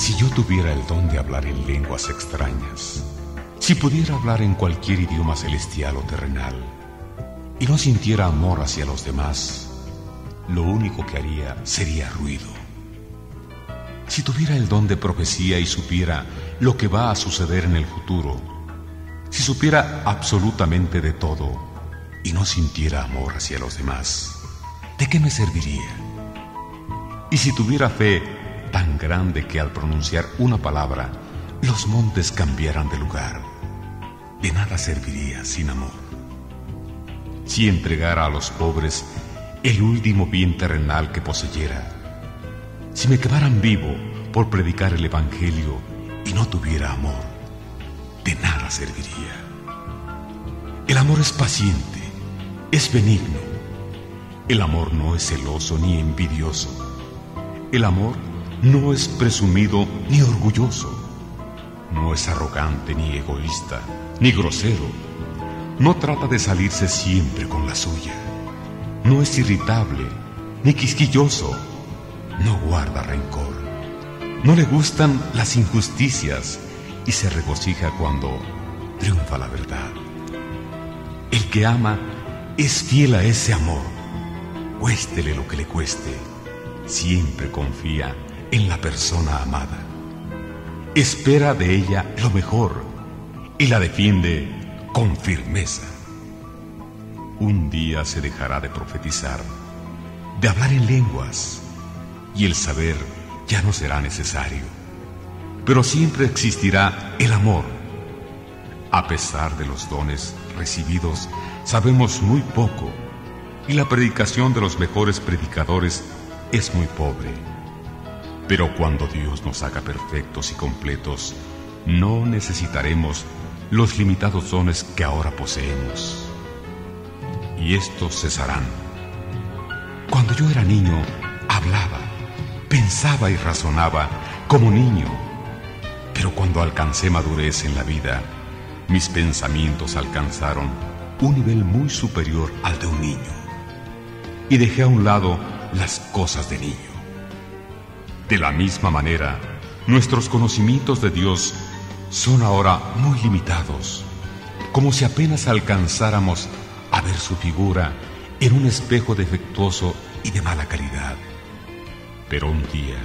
Si yo tuviera el don de hablar en lenguas extrañas, si pudiera hablar en cualquier idioma celestial o terrenal, y no sintiera amor hacia los demás, lo único que haría sería ruido. Si tuviera el don de profecía y supiera lo que va a suceder en el futuro, si supiera absolutamente de todo y no sintiera amor hacia los demás, ¿de qué me serviría? Y si tuviera fe tan grande que al pronunciar una palabra los montes cambiaran de lugar. De nada serviría sin amor. Si entregara a los pobres el último bien terrenal que poseyera, si me quedaran vivo por predicar el Evangelio y no tuviera amor, de nada serviría. El amor es paciente, es benigno. El amor no es celoso ni envidioso. El amor no es presumido ni orgulloso. No es arrogante ni egoísta, ni grosero. No trata de salirse siempre con la suya. No es irritable, ni quisquilloso. No guarda rencor. No le gustan las injusticias y se regocija cuando triunfa la verdad. El que ama es fiel a ese amor. Cuéstele lo que le cueste. Siempre confía en la persona amada. Espera de ella lo mejor y la defiende con firmeza. Un día se dejará de profetizar, de hablar en lenguas, y el saber ya no será necesario. Pero siempre existirá el amor. A pesar de los dones recibidos, sabemos muy poco, y la predicación de los mejores predicadores es muy pobre. Pero cuando Dios nos haga perfectos y completos, no necesitaremos los limitados dones que ahora poseemos. Y estos cesarán. Cuando yo era niño, hablaba, pensaba y razonaba como niño. Pero cuando alcancé madurez en la vida, mis pensamientos alcanzaron un nivel muy superior al de un niño. Y dejé a un lado las cosas de niño. De la misma manera, nuestros conocimientos de Dios son ahora muy limitados, como si apenas alcanzáramos a ver su figura en un espejo defectuoso y de mala calidad. Pero un día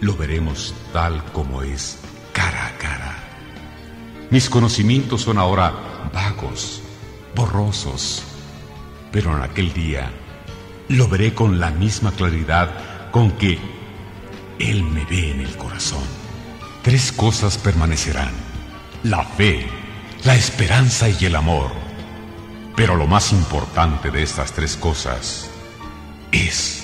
lo veremos tal como es, cara a cara. Mis conocimientos son ahora vagos, borrosos, pero en aquel día lo veré con la misma claridad con que él me ve en el corazón. Tres cosas permanecerán. La fe, la esperanza y el amor. Pero lo más importante de estas tres cosas es